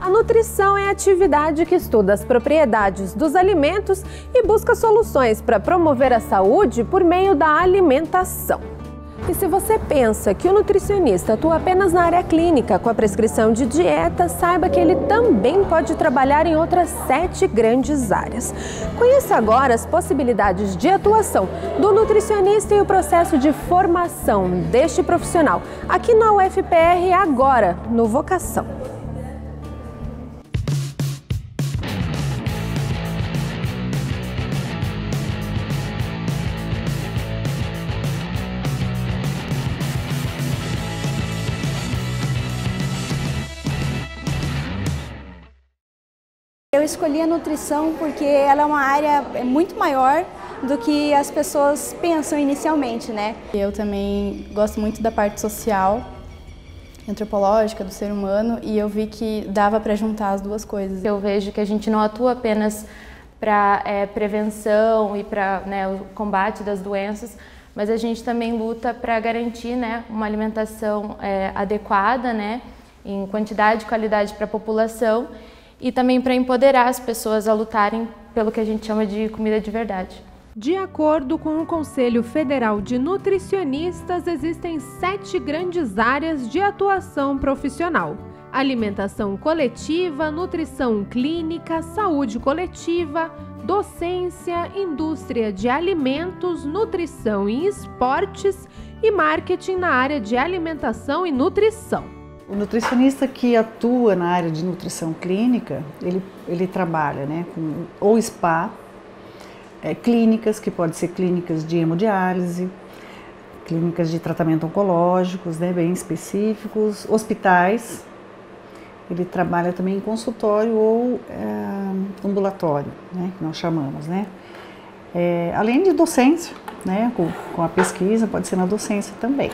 A nutrição é a atividade que estuda as propriedades dos alimentos e busca soluções para promover a saúde por meio da alimentação. E se você pensa que o nutricionista atua apenas na área clínica com a prescrição de dieta, saiba que ele também pode trabalhar em outras sete grandes áreas. Conheça agora as possibilidades de atuação do nutricionista e o processo de formação deste profissional aqui na UFPR agora, no Vocação. Escolhi a nutrição porque ela é uma área muito maior do que as pessoas pensam inicialmente, né? Eu também gosto muito da parte social, antropológica do ser humano e eu vi que dava para juntar as duas coisas. Eu vejo que a gente não atua apenas para é, prevenção e para né, o combate das doenças, mas a gente também luta para garantir né, uma alimentação é, adequada, né, em quantidade e qualidade para a população e também para empoderar as pessoas a lutarem pelo que a gente chama de comida de verdade. De acordo com o Conselho Federal de Nutricionistas, existem sete grandes áreas de atuação profissional: alimentação coletiva, nutrição clínica, saúde coletiva, docência, indústria de alimentos, nutrição e esportes e marketing na área de alimentação e nutrição. O nutricionista que atua na área de nutrição clínica, ele, ele trabalha né, com ou spa, é, clínicas, que pode ser clínicas de hemodiálise, clínicas de tratamento oncológicos, né, bem específicos, hospitais. Ele trabalha também em consultório ou é, ambulatório, né, que nós chamamos, né. É, além de docência, né, com, com a pesquisa, pode ser na docência também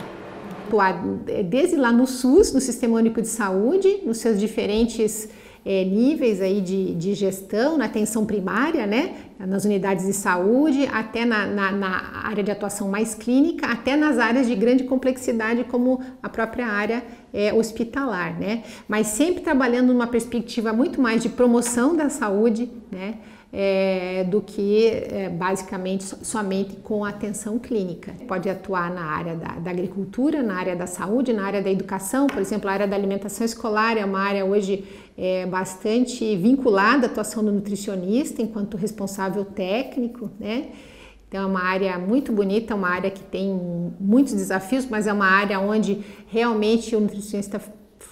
atuar é, desde lá no SUS, no Sistema Único de Saúde, nos seus diferentes é, níveis aí de, de, gestão, na atenção primária, né, nas unidades de saúde, até na, na, na, área de atuação mais clínica, até nas áreas de grande complexidade, como a própria área é, hospitalar, né, mas sempre trabalhando numa perspectiva muito mais de promoção da saúde, né, é, do que é, basicamente somente com atenção clínica. Pode atuar na área da, da, agricultura, na área da saúde, na área da educação, por exemplo, a área da alimentação escolar é uma área hoje é, bastante vinculada à atuação do nutricionista enquanto responsável técnico, né? Então é uma área muito bonita, uma área que tem muitos desafios, mas é uma área onde realmente o nutricionista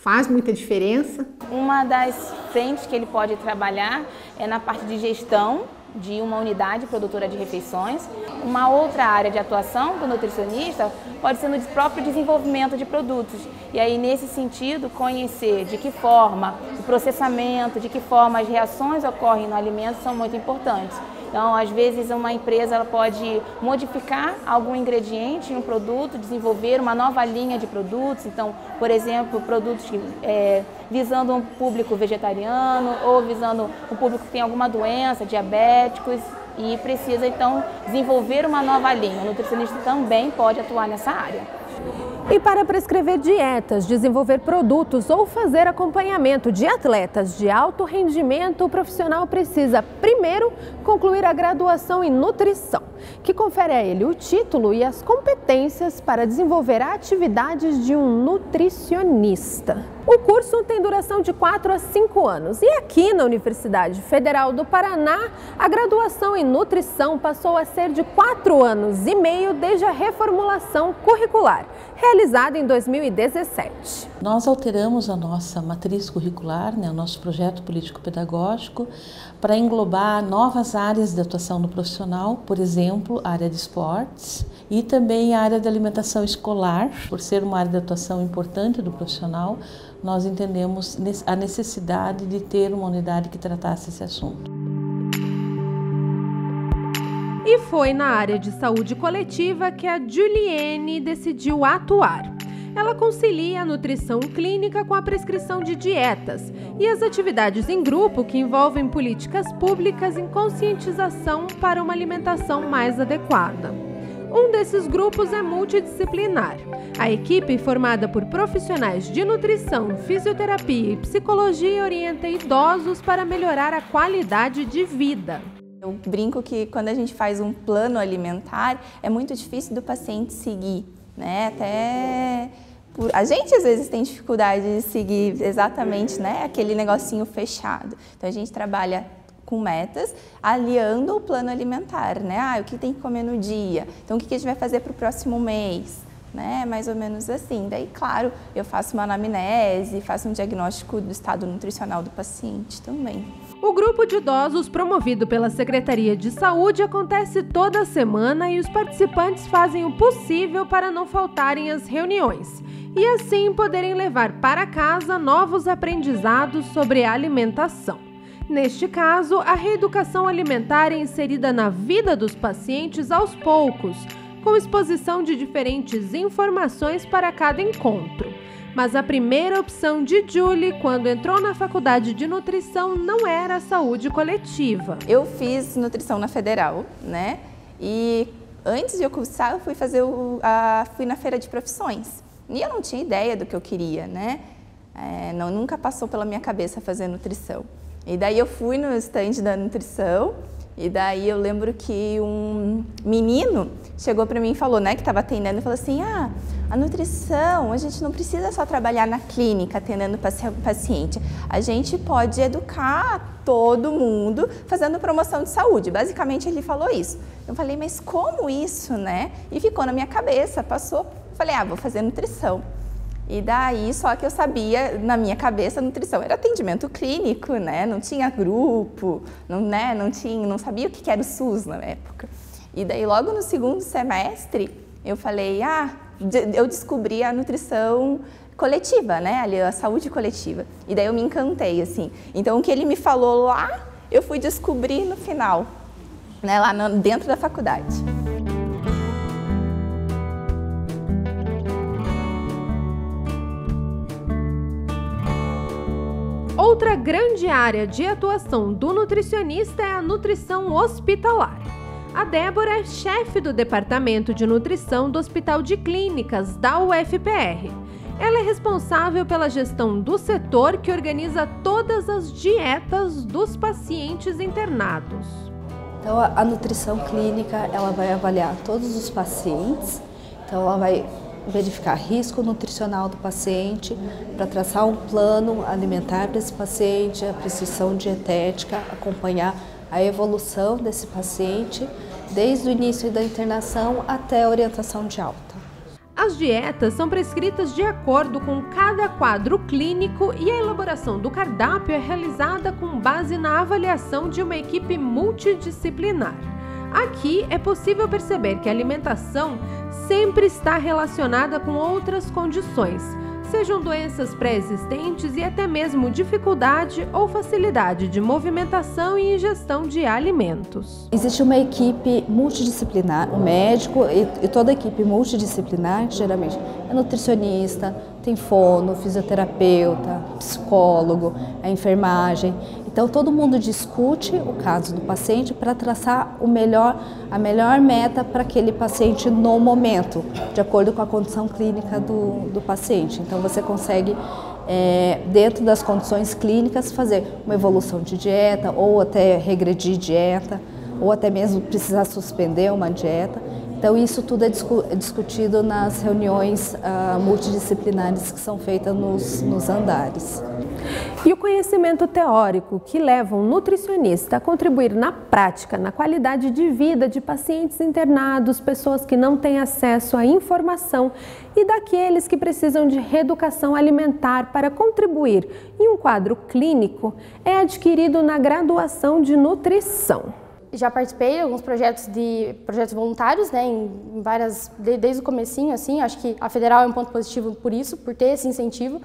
faz muita diferença. Uma das frentes que ele pode trabalhar é na parte de gestão de uma unidade produtora de refeições. Uma outra área de atuação do nutricionista pode ser no próprio desenvolvimento de produtos. E aí, nesse sentido, conhecer de que forma o processamento, de que forma as reações ocorrem no alimento são muito importantes. Então, às vezes, uma empresa ela pode modificar algum ingrediente em um produto, desenvolver uma nova linha de produtos. Então, por exemplo, produtos é, visando um público vegetariano ou visando um público que tem alguma doença, diabéticos, e precisa então desenvolver uma nova linha. O nutricionista também pode atuar nessa área. E para prescrever dietas, desenvolver produtos ou fazer acompanhamento de atletas de alto rendimento, o profissional precisa primeiro concluir a graduação em nutrição, que confere a ele o título e as competências para desenvolver atividades de um nutricionista. O curso tem duração de 4 a 5 anos e aqui na Universidade Federal do Paraná, a graduação em nutrição passou a ser de 4 anos e meio desde a reformulação curricular, realizada em 2017. Nós alteramos a nossa matriz curricular, né, o nosso projeto político-pedagógico, para englobar novas áreas de atuação do profissional, por exemplo, a área de esportes e também a área de alimentação escolar, por ser uma área de atuação importante do profissional, nós entendemos a necessidade de ter uma unidade que tratasse esse assunto. E foi na área de saúde coletiva que a Juliene decidiu atuar. Ela concilia a nutrição clínica com a prescrição de dietas e as atividades em grupo que envolvem políticas públicas em conscientização para uma alimentação mais adequada. Um desses grupos é multidisciplinar. A equipe, formada por profissionais de nutrição, fisioterapia e psicologia, orienta idosos para melhorar a qualidade de vida. Eu brinco que quando a gente faz um plano alimentar, é muito difícil do paciente seguir, né? Até por... a gente às vezes tem dificuldade de seguir exatamente, né, aquele negocinho fechado. Então a gente trabalha com metas, aliando o plano alimentar, né? Ah, o que tem que comer no dia? Então o que a gente vai fazer para o próximo mês? Né? Mais ou menos assim. Daí, claro, eu faço uma anamnese, faço um diagnóstico do estado nutricional do paciente também. O grupo de idosos promovido pela Secretaria de Saúde acontece toda semana e os participantes fazem o possível para não faltarem às reuniões e assim poderem levar para casa novos aprendizados sobre alimentação. Neste caso, a reeducação alimentar é inserida na vida dos pacientes aos poucos, com exposição de diferentes informações para cada encontro. Mas a primeira opção de Julie, quando entrou na faculdade de nutrição, não era a saúde coletiva. Eu fiz nutrição na Federal, né? E antes de eu cursar, eu fui fazer o, a, fui na feira de profissões. E eu não tinha ideia do que eu queria, né? É, não, nunca passou pela minha cabeça fazer nutrição. E daí eu fui no estande da nutrição e daí eu lembro que um menino chegou para mim e falou, né, que estava atendendo, e falou assim, ah, a nutrição, a gente não precisa só trabalhar na clínica atendendo paciente, a gente pode educar todo mundo fazendo promoção de saúde. Basicamente ele falou isso. Eu falei, mas como isso, né? E ficou na minha cabeça, passou, falei, ah, vou fazer nutrição. E daí, só que eu sabia, na minha cabeça, nutrição era atendimento clínico, né? Não tinha grupo, não, né? não, tinha, não sabia o que era o SUS na época. E daí, logo no segundo semestre, eu falei, ah, eu descobri a nutrição coletiva, né? Ali, a saúde coletiva. E daí eu me encantei, assim. Então, o que ele me falou lá, eu fui descobrir no final, né? Lá no, dentro da faculdade. Outra grande área de atuação do nutricionista é a nutrição hospitalar. A Débora é chefe do Departamento de Nutrição do Hospital de Clínicas da UFPR. Ela é responsável pela gestão do setor que organiza todas as dietas dos pacientes internados. Então, a nutrição clínica ela vai avaliar todos os pacientes. Então, ela vai verificar risco nutricional do paciente, para traçar um plano alimentar para esse paciente, a prescrição dietética, acompanhar a evolução desse paciente desde o início da internação até a orientação de alta. As dietas são prescritas de acordo com cada quadro clínico e a elaboração do cardápio é realizada com base na avaliação de uma equipe multidisciplinar. Aqui é possível perceber que a alimentação sempre está relacionada com outras condições, sejam doenças pré-existentes e até mesmo dificuldade ou facilidade de movimentação e ingestão de alimentos. Existe uma equipe multidisciplinar, o médico e, toda a equipe multidisciplinar, que geralmente é nutricionista, tem fono, fisioterapeuta, psicólogo, a enfermagem. Então todo mundo discute o caso do paciente para traçar o melhor, a melhor meta para aquele paciente no momento, de acordo com a condição clínica do, do paciente. Então você consegue, é, dentro das condições clínicas, fazer uma evolução de dieta ou até regredir dieta ou até mesmo precisar suspender uma dieta. Então, isso tudo é, é discutido nas reuniões uh, multidisciplinares que são feitas nos, nos andares. E o conhecimento teórico que leva um nutricionista a contribuir na prática, na qualidade de vida de pacientes internados, pessoas que não têm acesso à informação e daqueles que precisam de reeducação alimentar para contribuir em um quadro clínico, é adquirido na graduação de nutrição já participei de alguns projetos de projetos voluntários, né, em várias desde o comecinho assim, acho que a federal é um ponto positivo por isso, por ter esse incentivo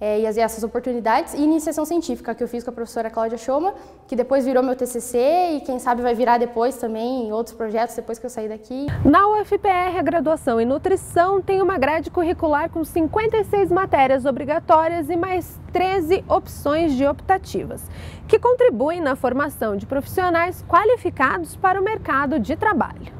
é, e essas oportunidades, e iniciação científica, que eu fiz com a professora Cláudia Schoma, que depois virou meu TCC e quem sabe vai virar depois também em outros projetos, depois que eu sair daqui. Na UFPR, a graduação em nutrição tem uma grade curricular com 56 matérias obrigatórias e mais 13 opções de optativas, que contribuem na formação de profissionais qualificados para o mercado de trabalho.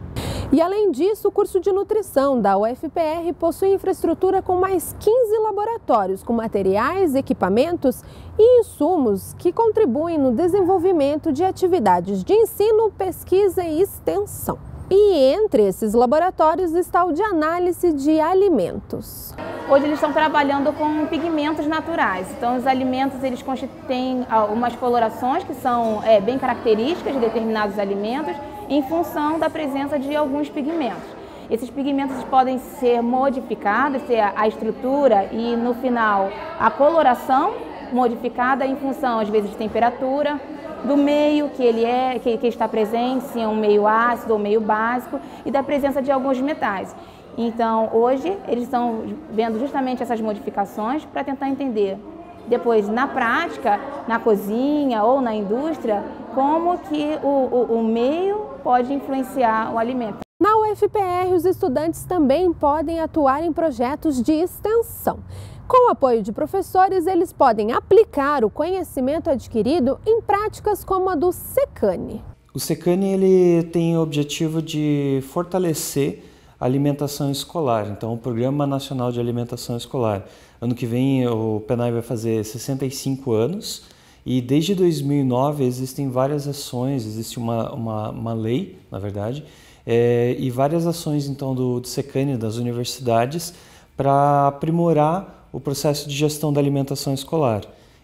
E além disso, o curso de nutrição da UFPR possui infraestrutura com mais 15 laboratórios, com materiais, equipamentos e insumos que contribuem no desenvolvimento de atividades de ensino, pesquisa e extensão. E entre esses laboratórios está o de análise de alimentos. Hoje eles estão trabalhando com pigmentos naturais. Então os alimentos eles têm umas colorações que são é, bem características de determinados alimentos em função da presença de alguns pigmentos. Esses pigmentos podem ser modificados, ser a estrutura e no final a coloração modificada em função às vezes de temperatura, do meio que ele é, que, que está presente, se é um meio ácido ou meio básico e da presença de alguns metais. Então, hoje eles estão vendo justamente essas modificações para tentar entender depois na prática, na cozinha ou na indústria, como que o, o, o meio pode influenciar o alimento. Na UFPR, os estudantes também podem atuar em projetos de extensão. Com o apoio de professores, eles podem aplicar o conhecimento adquirido em práticas como a do Secane. O Secane ele tem o objetivo de fortalecer a alimentação escolar, então o Programa Nacional de Alimentação Escolar. Ano que vem o PENAI vai fazer 65 anos e desde 2009 existem várias ações, existe uma, uma, uma lei, na verdade, é, e várias ações então do, do Secane, das universidades, para aprimorar o processo de gestão da alimentação escolar.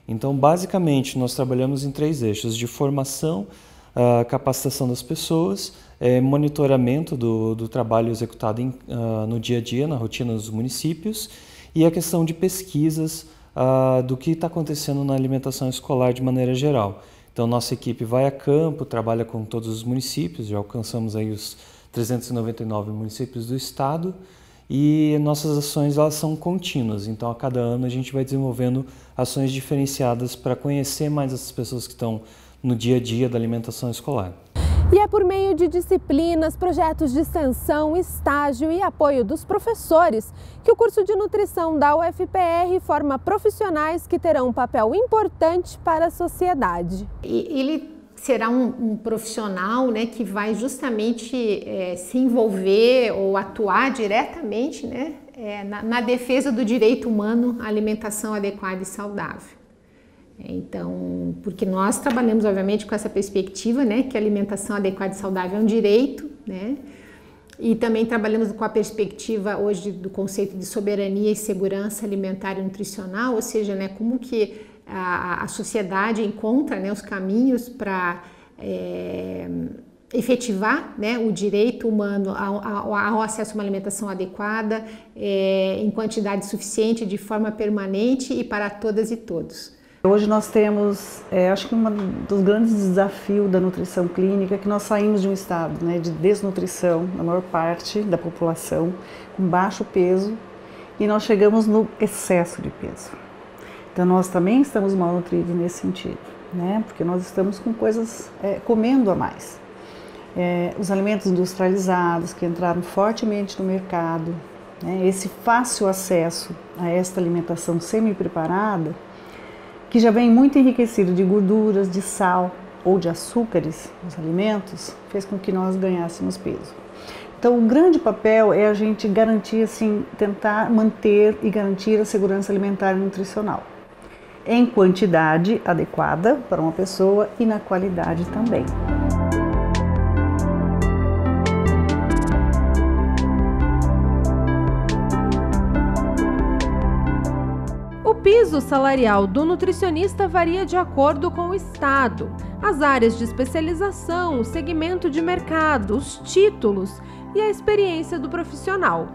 Então, basicamente, nós trabalhamos em três eixos: de formação, uh, capacitação das pessoas, é, monitoramento do, do, trabalho executado em, uh, no dia a dia, na rotina dos municípios, e a questão de pesquisas uh, do que está acontecendo na alimentação escolar de maneira geral. Então, nossa equipe vai a campo, trabalha com todos os municípios, já alcançamos aí os 399 municípios do estado e nossas ações elas são contínuas. Então, a cada ano a gente vai desenvolvendo ações diferenciadas para conhecer mais essas pessoas que estão no dia a dia da alimentação escolar. E é por meio de disciplinas, projetos de extensão, estágio e apoio dos professores que o curso de nutrição da UFPR forma profissionais que terão um papel importante para a sociedade. Ele será um, um profissional né, que vai justamente é, se envolver ou atuar diretamente né, é, na, na defesa do direito humano à alimentação adequada e saudável. Então, porque nós trabalhamos, obviamente, com essa perspectiva, né, que a alimentação adequada e saudável é um direito, né, e também trabalhamos com a perspectiva hoje do conceito de soberania e segurança alimentar e nutricional, ou seja, né, como que a, a sociedade encontra né, os caminhos para é, efetivar né, o direito humano ao, ao, acesso a uma alimentação adequada, é, em quantidade suficiente, de forma permanente e para todas e todos. Hoje nós temos, é, acho que um dos grandes desafios da nutrição clínica é que nós saímos de um estado né, de desnutrição na maior parte da população, com baixo peso, e nós chegamos no excesso de peso. Então nós também estamos malnutridos nesse sentido, né? porque nós estamos com coisas é, comendo a mais. É, os alimentos industrializados que entraram fortemente no mercado, né? esse fácil acesso a esta alimentação semi-preparada, que já vem muito enriquecido de gorduras, de sal ou de açúcares nos alimentos, fez com que nós ganhássemos peso. Então, o grande papel é a gente garantir, assim, tentar manter e garantir a segurança alimentar e nutricional em quantidade adequada para uma pessoa e na qualidade também. Piso salarial do nutricionista varia de acordo com o estado, as áreas de especialização, o segmento de mercado, os títulos e a experiência do profissional.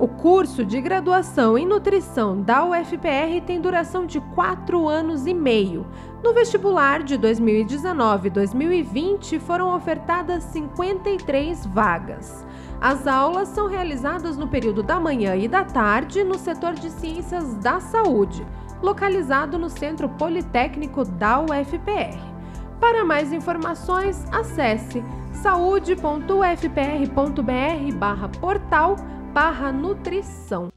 O curso de graduação em nutrição da UFPR tem duração de quatro anos e meio. No vestibular de 2019-2020 foram ofertadas 53 vagas. As aulas são realizadas no período da manhã e da tarde no setor de Ciências da Saúde, localizado no Centro Politécnico da UFPR. Para mais informações, acesse saúde.ufpr.br/portal/nutrição.